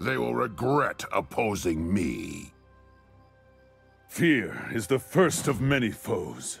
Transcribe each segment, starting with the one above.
They will regret opposing me. Fear is the first of many foes.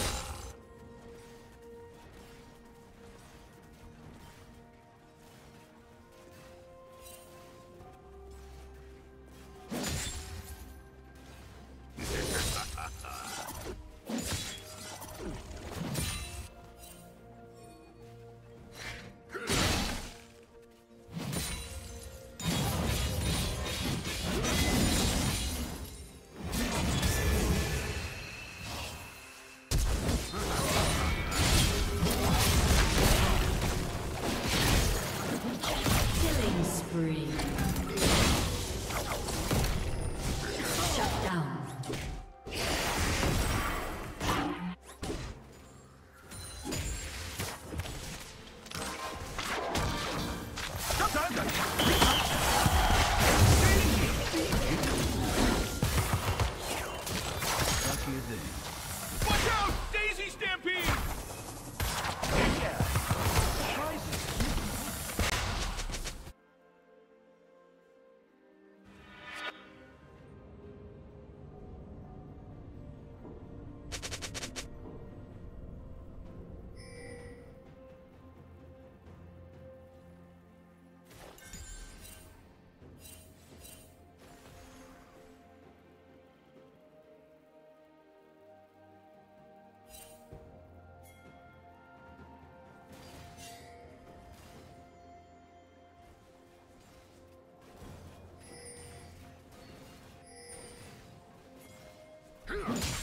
you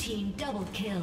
Team double kill.